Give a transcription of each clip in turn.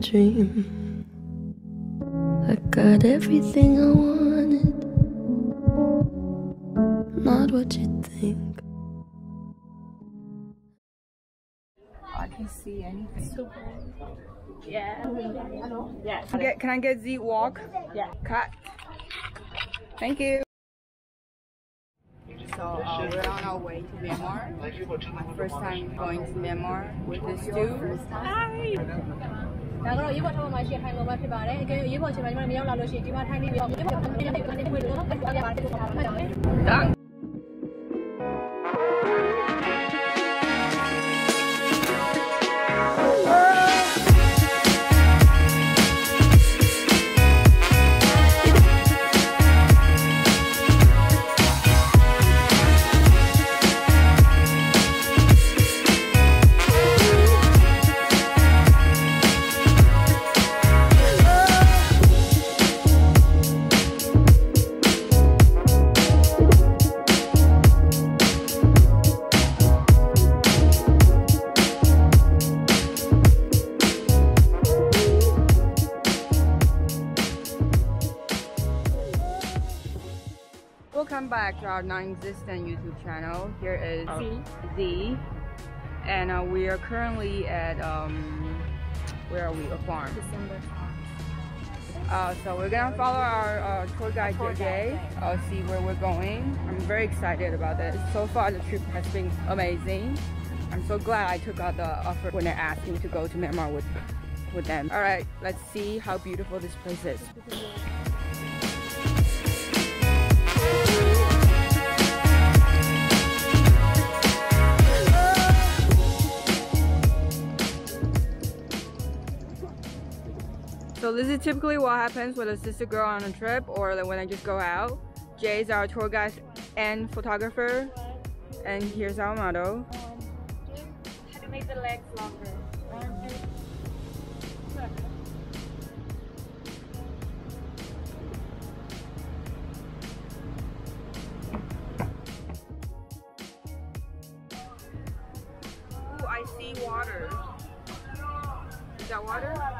dream. I got everything I wanted, not what you think. I can see anything. Yeah. Yeah. Can I get, can I get Z walk? Yeah. Cut. Thank you. So uh, we're on our way to Myanmar. My first time going to Myanmar with this dude. Hi. ဒါကတော့ရေပေါ်ထောင်းမှာရှိတဲ့ထိုင်ကုန်မှာဖြစ်ပါတယ်။အကယ်၍ရေပေါ်ချိန်မှာကျွန်တော်မရောက်လာလို့ရှိရင်ဒီမှာထိုင်ပြီးတော့ရေပေါ်ကနေပြီးကနေပြီးတော့အဲ့ဒါကြပါတယ်ကိုထားမှာပါတယ်။ Done. Back to our non-existent YouTube channel. Here is Zee. Zee, and uh, we are currently at um, where are we? A farm. December Uh, so we're gonna follow our uh, tour guide Tour JJ. Uh, see where we're going. I'm very excited about this. So far, the trip has been amazing. I'm so glad I took out the offer when they asked me to go to Myanmar with with them. All right, let's see how beautiful this place is. So this is typically what happens with a sister girl on a trip or like when I just go out. Jay is our tour guide and photographer. And here's our model. Um, How to make the legs longer. Ooh, I see water. Is that water?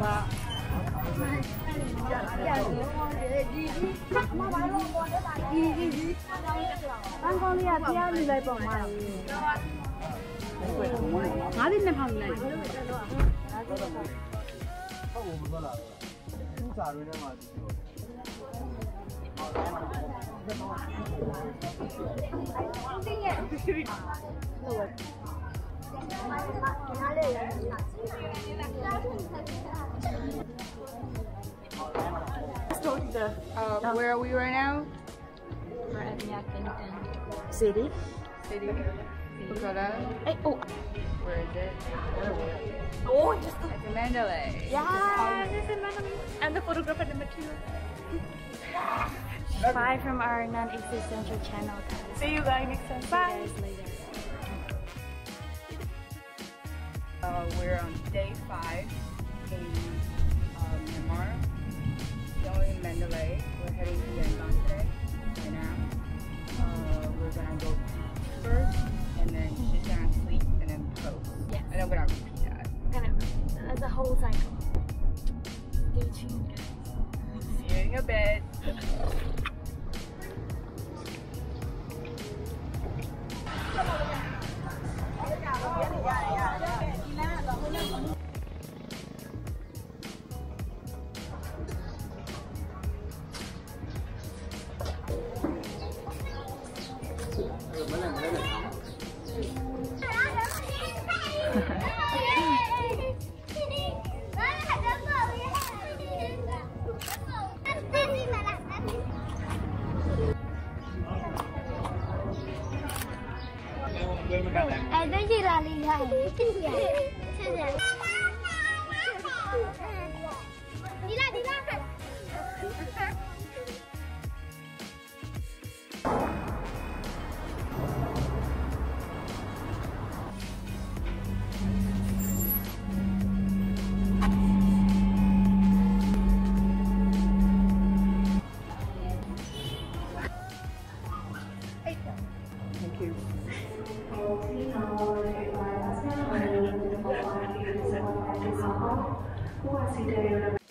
ဘန်ကောက်လေးကတရားလူလိုက်ပေါ့မာငါးသိန်းနှစ်ဖောင်လိုက်ဟုတ်ဘူးမလားသူစာရင်းထဲမှာဒီလိုတင်းရဲ့ဟို life, yo. Uh, where are we right now? We're at Yakinton. City. City. Bukhara. Hey, oh, Where is it? oh, just It's in Mandalay. yeah. And the photographer number two. Bye from our non-existential channel, guys. See you guys next time. See Bye. you guys later. Uh, we're on day five Mandalay. We're heading to Yangon today. Right now. Uh, we're gonna go first, and then she's gonna sleep, and then post. Yes. And then we're gonna repeat that. Gonna, that's a whole cycle. Stay tuned, guys. See you in a bit. 厉害，谢谢，谢谢。Cuba sí te veo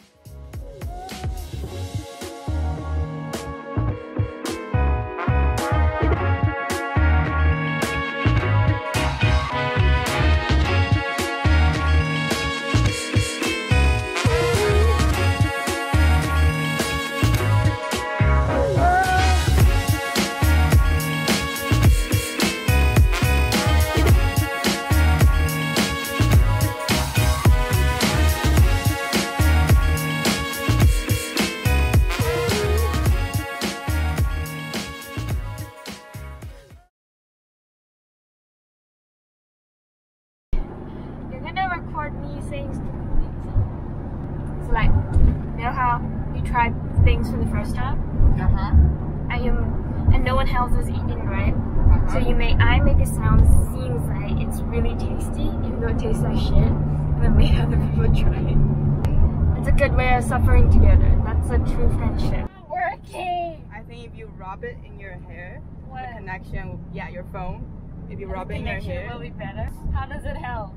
things. So like, you know how you try things for the first time, Uh huh. and you and no one else is eating, right? So you make I make a sound seems like it's really tasty, even though it tastes like shit, and then make other people try it. It's a good way of suffering together. That's a true friendship. Working. I think if you rub it in your hair, What? the connection, will- yeah, your phone. If you rub it in your Connection hair, will be better. How does it help?